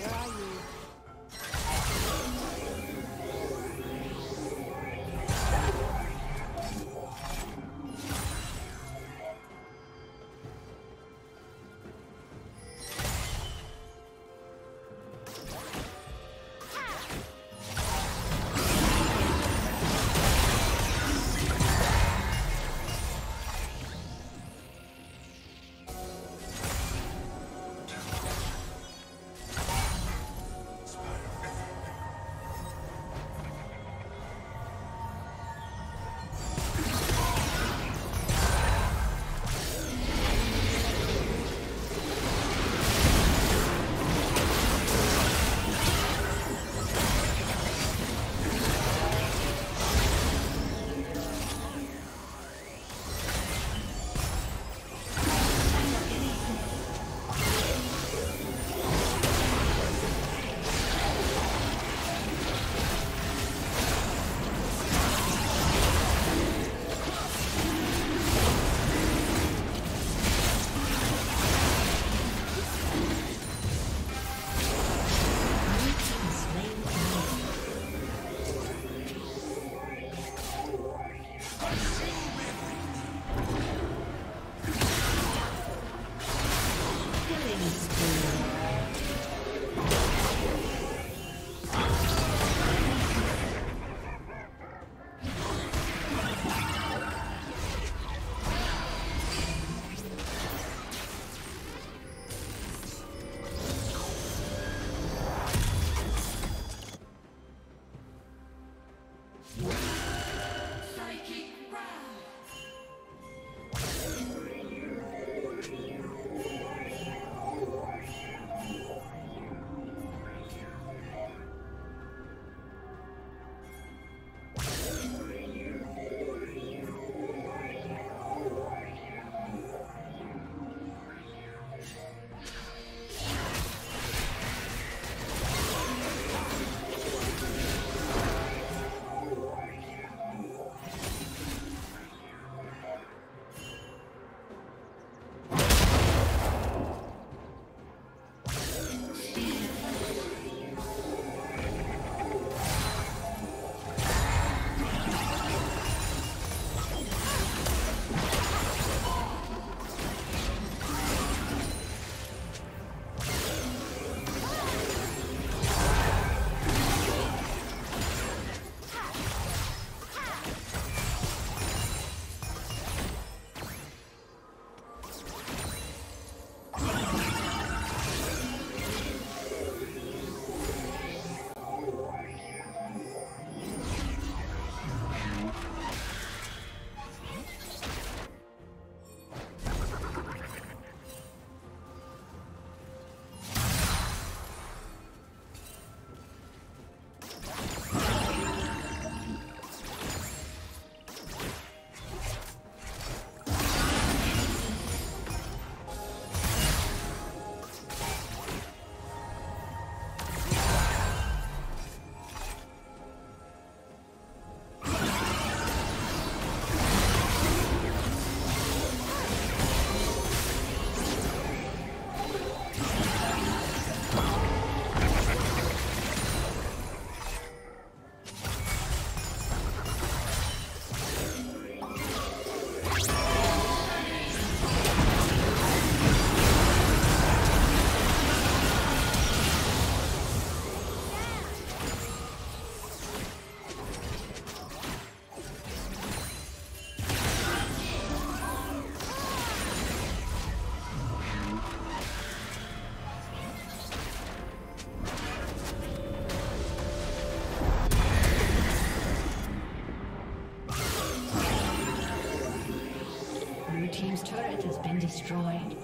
Where are you? Destroyed.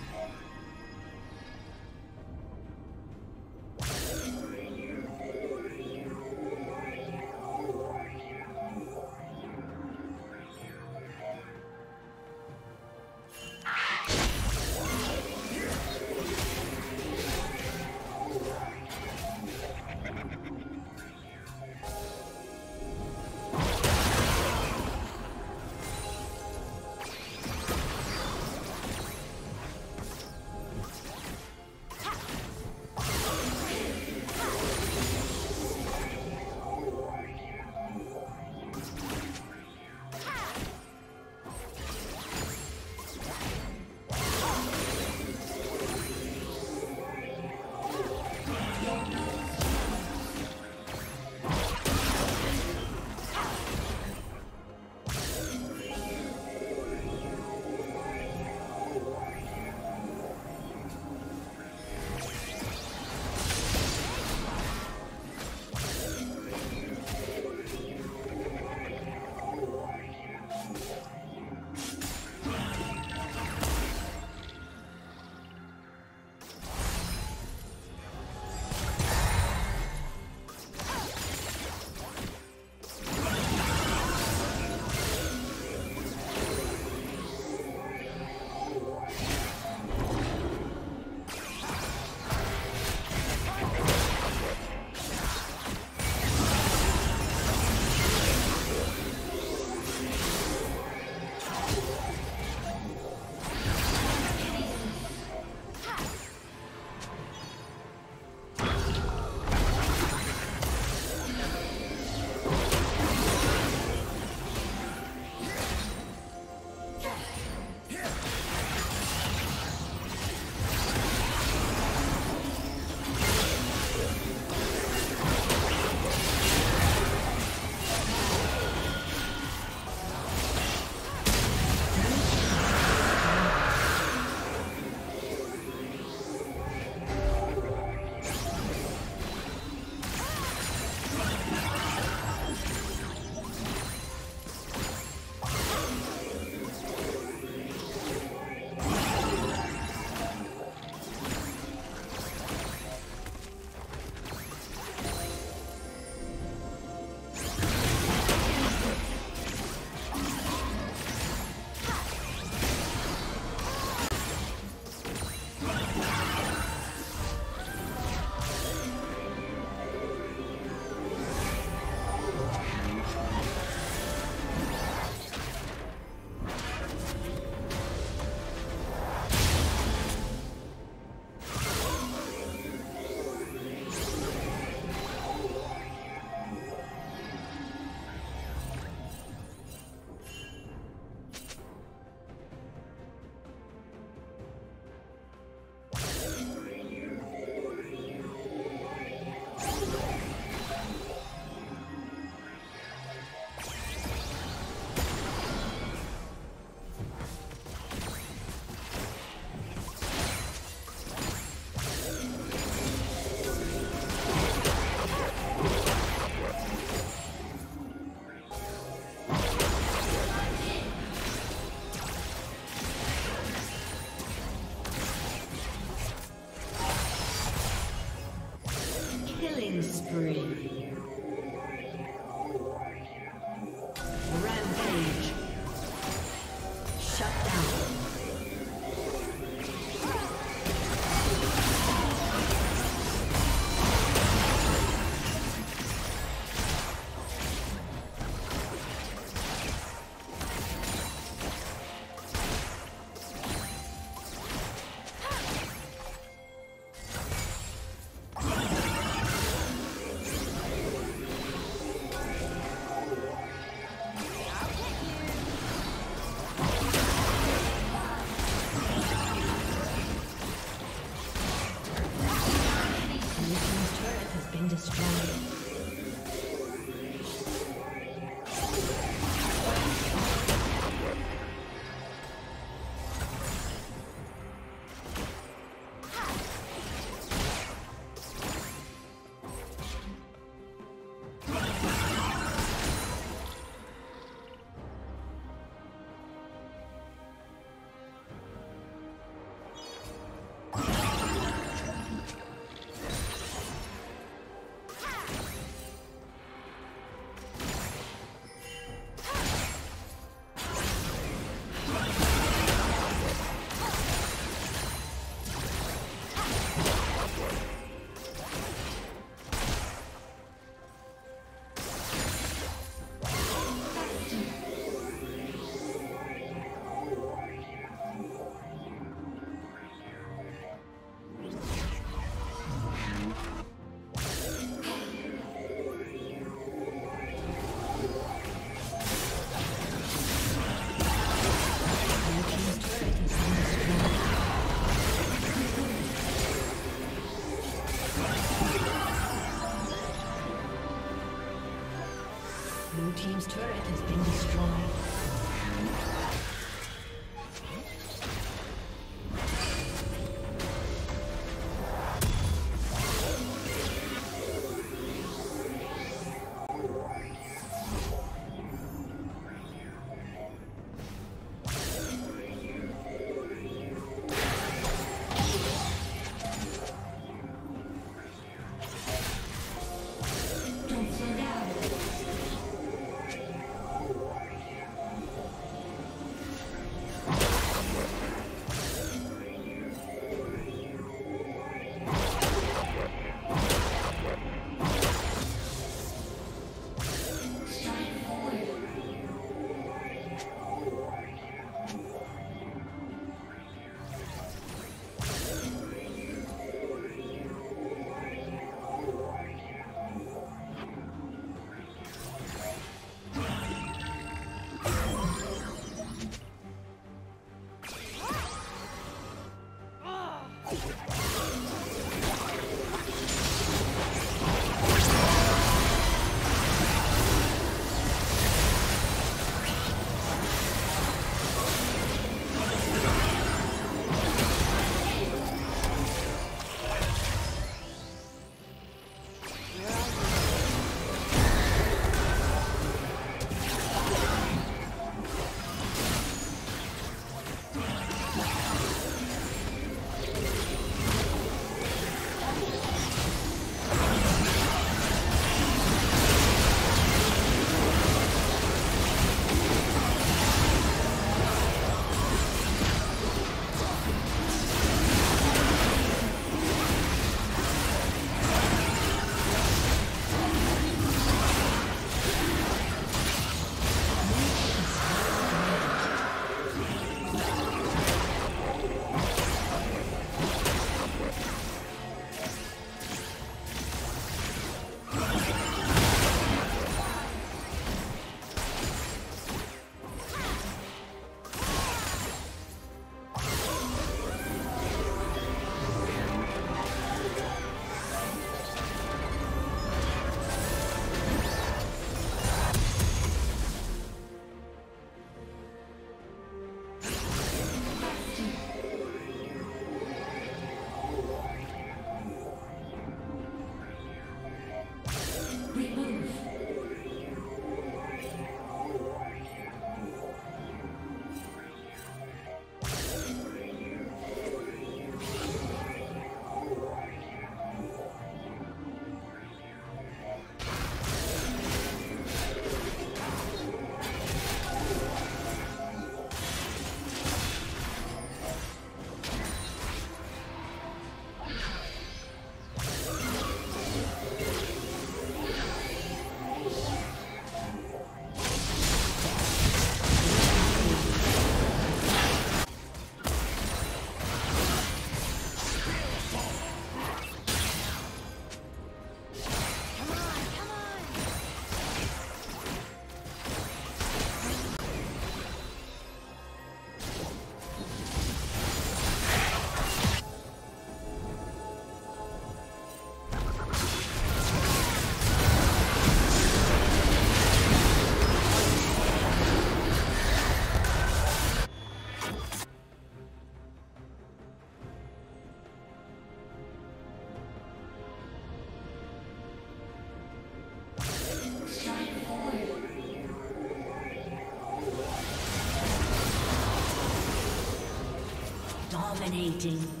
Dominating.